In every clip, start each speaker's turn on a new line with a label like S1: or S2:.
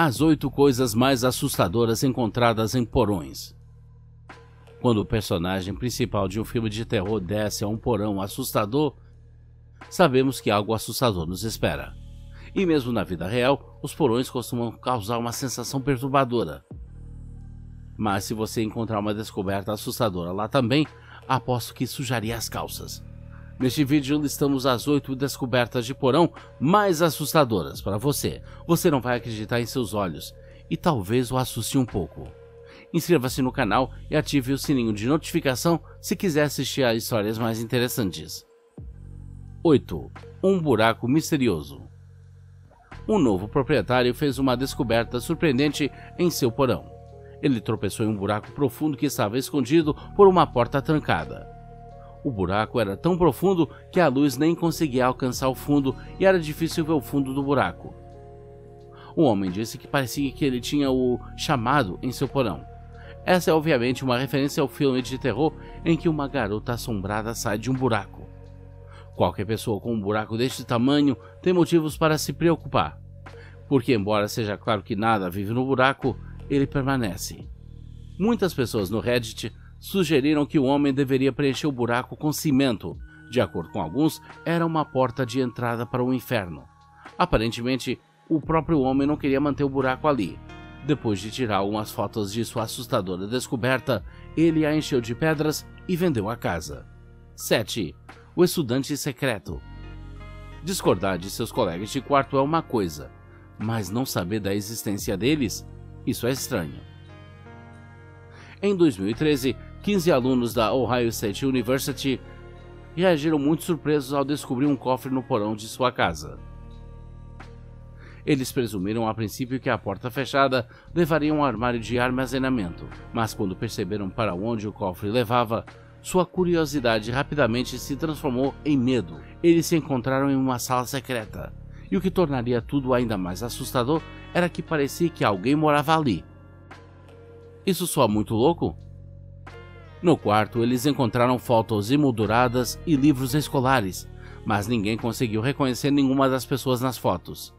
S1: As oito coisas mais assustadoras encontradas em porões. Quando o personagem principal de um filme de terror desce a um porão assustador, sabemos que algo assustador nos espera. E mesmo na vida real, os porões costumam causar uma sensação perturbadora. Mas se você encontrar uma descoberta assustadora lá também, aposto que sujaria as calças. Neste vídeo listamos as 8 descobertas de porão mais assustadoras para você. Você não vai acreditar em seus olhos e talvez o assuste um pouco. Inscreva-se no canal e ative o sininho de notificação se quiser assistir a histórias mais interessantes. 8. Um buraco misterioso. Um novo proprietário fez uma descoberta surpreendente em seu porão. Ele tropeçou em um buraco profundo que estava escondido por uma porta trancada. O buraco era tão profundo que a luz nem conseguia alcançar o fundo e era difícil ver o fundo do buraco. O homem disse que parecia que ele tinha o chamado em seu porão. Essa é obviamente uma referência ao filme de terror em que uma garota assombrada sai de um buraco. Qualquer pessoa com um buraco deste tamanho tem motivos para se preocupar, porque, embora seja claro que nada vive no buraco, ele permanece. Muitas pessoas no Reddit sugeriram que o homem deveria preencher o buraco com cimento. De acordo com alguns, era uma porta de entrada para o inferno. Aparentemente, o próprio homem não queria manter o buraco ali. Depois de tirar algumas fotos de sua assustadora descoberta, ele a encheu de pedras e vendeu a casa. 7. O estudante secreto. Discordar de seus colegas de quarto é uma coisa, mas não saber da existência deles, isso é estranho. Em 2013, 15 alunos da Ohio State University reagiram muito surpresos ao descobrir um cofre no porão de sua casa. Eles presumiram a princípio que a porta fechada levaria um armário de armazenamento, mas quando perceberam para onde o cofre levava, sua curiosidade rapidamente se transformou em medo. Eles se encontraram em uma sala secreta, e o que tornaria tudo ainda mais assustador era que parecia que alguém morava ali. Isso soa muito louco? No quarto, eles encontraram fotos emolduradas e livros escolares, mas ninguém conseguiu reconhecer nenhuma das pessoas nas fotos.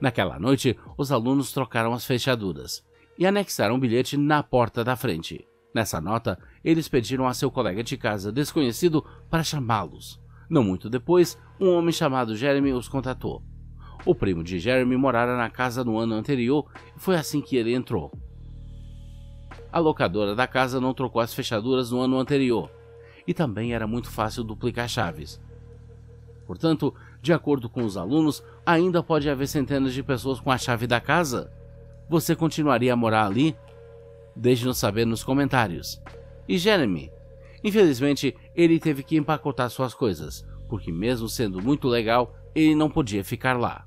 S1: Naquela noite, os alunos trocaram as fechaduras e anexaram um bilhete na porta da frente. Nessa nota, eles pediram a seu colega de casa desconhecido para chamá-los. Não muito depois, um homem chamado Jeremy os contatou. O primo de Jeremy morara na casa no ano anterior e foi assim que ele entrou. A locadora da casa não trocou as fechaduras no ano anterior, e também era muito fácil duplicar chaves. Portanto, de acordo com os alunos, ainda pode haver centenas de pessoas com a chave da casa? Você continuaria a morar ali? Deixe-nos saber nos comentários. E Jeremy? Infelizmente, ele teve que empacotar suas coisas, porque mesmo sendo muito legal, ele não podia ficar lá.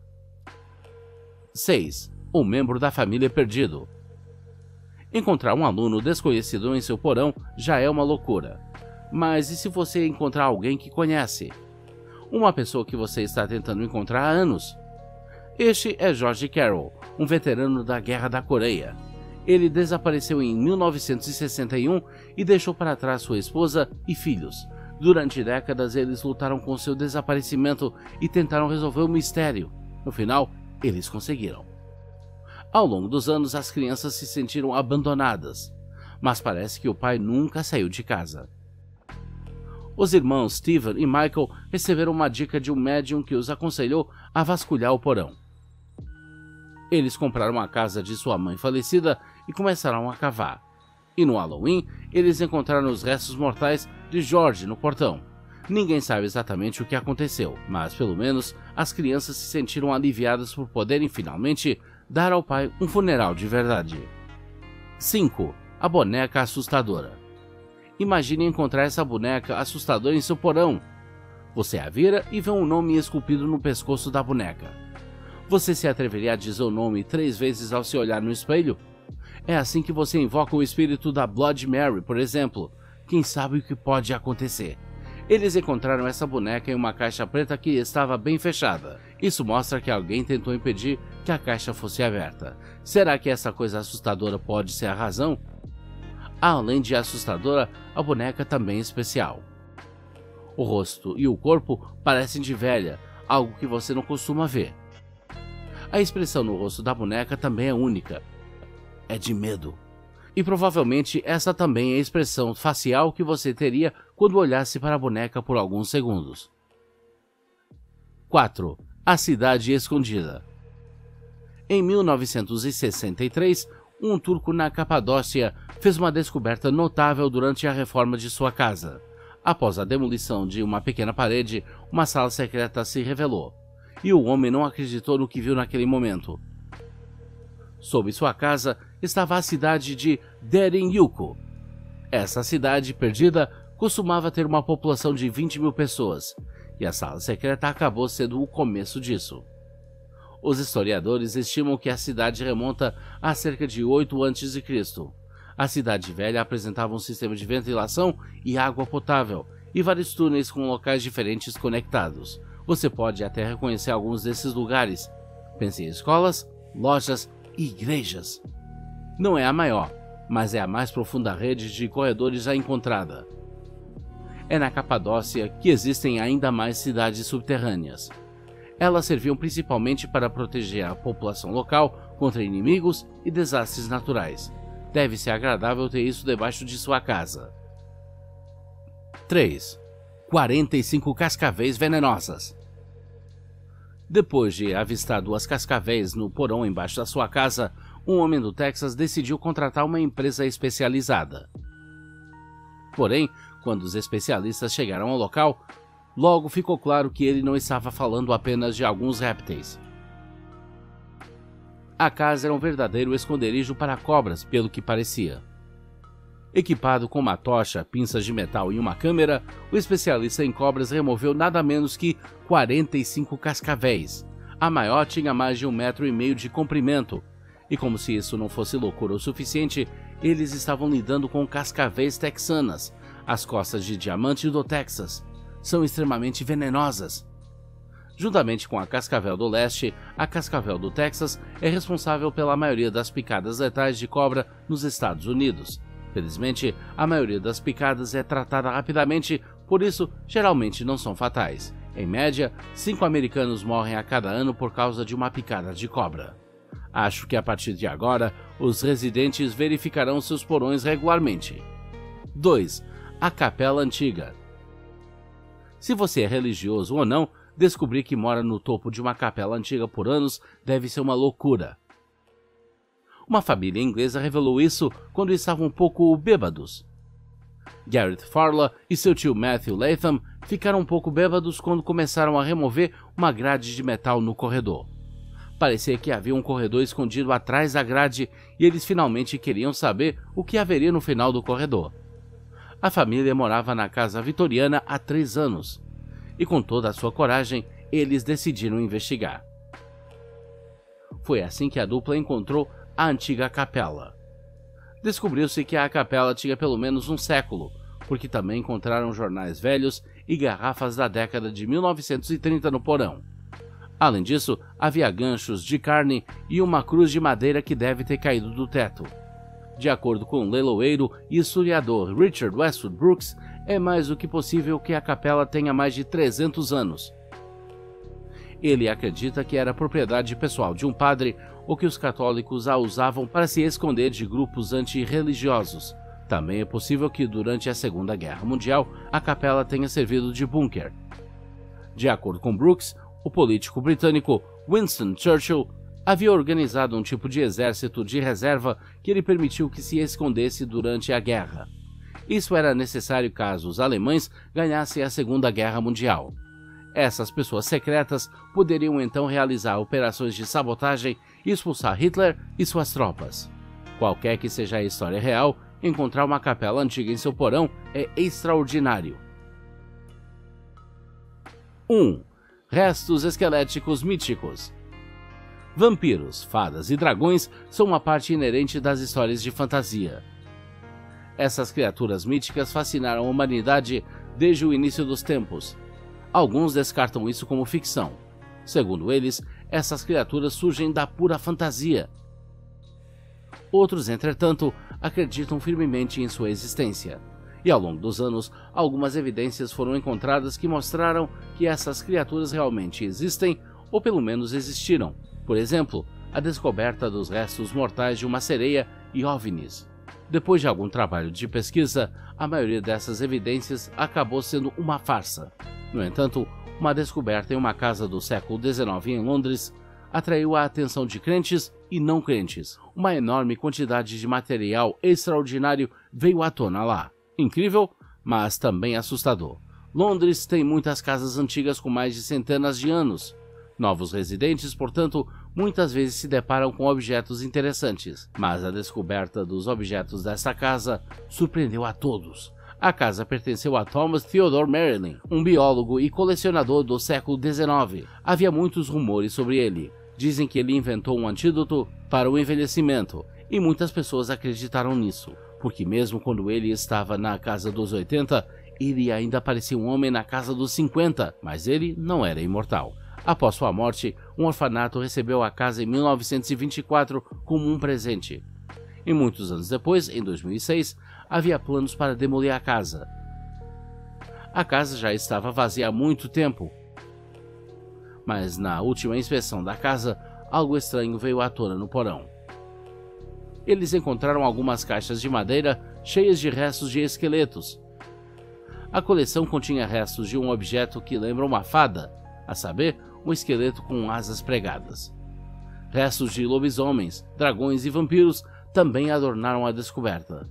S1: 6. Um membro da família perdido. Encontrar um aluno desconhecido em seu porão já é uma loucura. Mas e se você encontrar alguém que conhece? Uma pessoa que você está tentando encontrar há anos? Este é George Carroll, um veterano da Guerra da Coreia. Ele desapareceu em 1961 e deixou para trás sua esposa e filhos. Durante décadas, eles lutaram com seu desaparecimento e tentaram resolver o mistério. No final, eles conseguiram. Ao longo dos anos, as crianças se sentiram abandonadas, mas parece que o pai nunca saiu de casa. Os irmãos Steven e Michael receberam uma dica de um médium que os aconselhou a vasculhar o porão. Eles compraram a casa de sua mãe falecida e começaram a cavar. E no Halloween, eles encontraram os restos mortais de George no portão. Ninguém sabe exatamente o que aconteceu, mas pelo menos as crianças se sentiram aliviadas por poderem finalmente dar ao pai um funeral de verdade. 5. A boneca assustadora. Imagine encontrar essa boneca assustadora em seu porão. Você a vira e vê um nome esculpido no pescoço da boneca. Você se atreveria a dizer o nome três vezes ao se olhar no espelho? É assim que você invoca o espírito da Blood Mary, por exemplo. Quem sabe o que pode acontecer? Eles encontraram essa boneca em uma caixa preta que estava bem fechada. Isso mostra que alguém tentou impedir que a caixa fosse aberta. Será que essa coisa assustadora pode ser a razão? Além de assustadora, a boneca também é especial. O rosto e o corpo parecem de velha, algo que você não costuma ver. A expressão no rosto da boneca também é única. É de medo. E provavelmente essa também é a expressão facial que você teria quando olhasse para a boneca por alguns segundos. 4. A Cidade Escondida Em 1963, um turco na Capadócia fez uma descoberta notável durante a reforma de sua casa. Após a demolição de uma pequena parede, uma sala secreta se revelou, e o homem não acreditou no que viu naquele momento. Sob sua casa estava a cidade de Derinyuko. Essa cidade perdida costumava ter uma população de 20 mil pessoas, e a sala secreta acabou sendo o começo disso. Os historiadores estimam que a cidade remonta a cerca de 8 a.C. A cidade velha apresentava um sistema de ventilação e água potável, e vários túneis com locais diferentes conectados. Você pode até reconhecer alguns desses lugares. Pense em escolas, lojas igrejas. Não é a maior, mas é a mais profunda rede de corredores já encontrada. É na Capadócia que existem ainda mais cidades subterrâneas. Elas serviam principalmente para proteger a população local contra inimigos e desastres naturais. Deve ser agradável ter isso debaixo de sua casa. 3. 45 cascavéis venenosas. Depois de avistar duas cascavéis no porão embaixo da sua casa, um homem do Texas decidiu contratar uma empresa especializada. Porém, quando os especialistas chegaram ao local, logo ficou claro que ele não estava falando apenas de alguns répteis. A casa era um verdadeiro esconderijo para cobras, pelo que parecia. Equipado com uma tocha, pinças de metal e uma câmera, o especialista em cobras removeu nada menos que 45 cascavéis. A maior tinha mais de um metro e meio de comprimento, e como se isso não fosse loucura o suficiente, eles estavam lidando com cascavéis texanas, as costas de diamante do Texas são extremamente venenosas. Juntamente com a cascavel do leste, a cascavel do Texas é responsável pela maioria das picadas letais de cobra nos Estados Unidos. Felizmente, a maioria das picadas é tratada rapidamente, por isso geralmente não são fatais. Em média, cinco americanos morrem a cada ano por causa de uma picada de cobra. Acho que a partir de agora, os residentes verificarão seus porões regularmente. 2 a capela antiga. Se você é religioso ou não, descobrir que mora no topo de uma capela antiga por anos deve ser uma loucura. Uma família inglesa revelou isso quando estavam um pouco bêbados. Garrett Farla e seu tio Matthew Latham ficaram um pouco bêbados quando começaram a remover uma grade de metal no corredor. Parecia que havia um corredor escondido atrás da grade e eles finalmente queriam saber o que haveria no final do corredor. A família morava na casa vitoriana há três anos e, com toda a sua coragem, eles decidiram investigar. Foi assim que a dupla encontrou a antiga capela. Descobriu-se que a capela tinha pelo menos um século, porque também encontraram jornais velhos e garrafas da década de 1930 no porão. Além disso, havia ganchos de carne e uma cruz de madeira que deve ter caído do teto. De acordo com o leiloeiro e historiador Richard Westwood Brooks, é mais do que possível que a capela tenha mais de 300 anos. Ele acredita que era propriedade pessoal de um padre ou que os católicos a usavam para se esconder de grupos antirreligiosos. Também é possível que durante a Segunda Guerra Mundial a capela tenha servido de bunker. De acordo com Brooks, o político britânico Winston Churchill havia organizado um tipo de exército de reserva que lhe permitiu que se escondesse durante a guerra. Isso era necessário caso os alemães ganhassem a Segunda Guerra Mundial. Essas pessoas secretas poderiam então realizar operações de sabotagem e expulsar Hitler e suas tropas. Qualquer que seja a história real, encontrar uma capela antiga em seu porão é extraordinário. 1. Restos esqueléticos míticos Vampiros, fadas e dragões são uma parte inerente das histórias de fantasia. Essas criaturas míticas fascinaram a humanidade desde o início dos tempos. Alguns descartam isso como ficção. Segundo eles, essas criaturas surgem da pura fantasia. Outros, entretanto, acreditam firmemente em sua existência. E ao longo dos anos, algumas evidências foram encontradas que mostraram que essas criaturas realmente existem ou pelo menos existiram Por exemplo, a descoberta dos restos mortais de uma sereia e OVNIs. Depois de algum trabalho de pesquisa, a maioria dessas evidências acabou sendo uma farsa. No entanto, uma descoberta em uma casa do século XIX em Londres atraiu a atenção de crentes e não crentes. Uma enorme quantidade de material extraordinário veio à tona lá. Incrível, mas também assustador. Londres tem muitas casas antigas com mais de centenas de anos. Novos residentes, portanto, muitas vezes se deparam com objetos interessantes, mas a descoberta dos objetos desta casa surpreendeu a todos. A casa pertenceu a Thomas Theodore Marilyn, um biólogo e colecionador do século XIX. Havia muitos rumores sobre ele. Dizem que ele inventou um antídoto para o envelhecimento, e muitas pessoas acreditaram nisso, porque mesmo quando ele estava na casa dos 80, ele ainda parecia um homem na casa dos 50, mas ele não era imortal. Após sua morte, um orfanato recebeu a casa em 1924 como um presente. E muitos anos depois, em 2006, havia planos para demolir a casa. A casa já estava vazia há muito tempo. Mas na última inspeção da casa, algo estranho veio à tona no porão. Eles encontraram algumas caixas de madeira cheias de restos de esqueletos. A coleção continha restos de um objeto que lembra uma fada, a saber, um esqueleto com asas pregadas. Restos de lobisomens, dragões e vampiros também adornaram a descoberta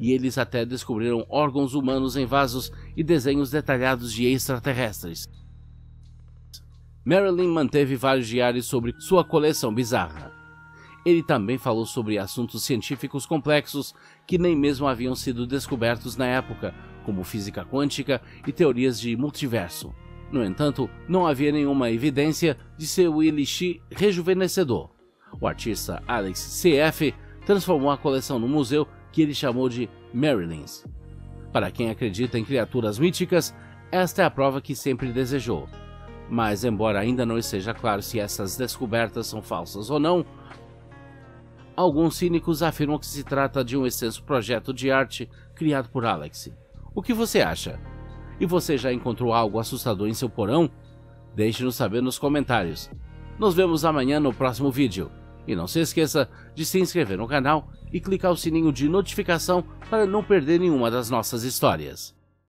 S1: e eles até descobriram órgãos humanos em vasos e desenhos detalhados de extraterrestres. Marilyn manteve vários diários sobre sua coleção bizarra. Ele também falou sobre assuntos científicos complexos que nem mesmo haviam sido descobertos na época, como física quântica e teorias de multiverso. No entanto, não havia nenhuma evidência de seu elixir rejuvenescedor. O artista Alex C.F. transformou a coleção no museu que ele chamou de Marilyns. Para quem acredita em criaturas míticas, esta é a prova que sempre desejou. Mas, embora ainda não esteja claro se essas descobertas são falsas ou não, alguns cínicos afirmam que se trata de um extenso projeto de arte criado por Alex. O que você acha? E você já encontrou algo assustador em seu porão? Deixe-nos saber nos comentários. Nos vemos amanhã no próximo vídeo. E não se esqueça de se inscrever no canal e clicar o sininho de notificação para não perder nenhuma das nossas histórias.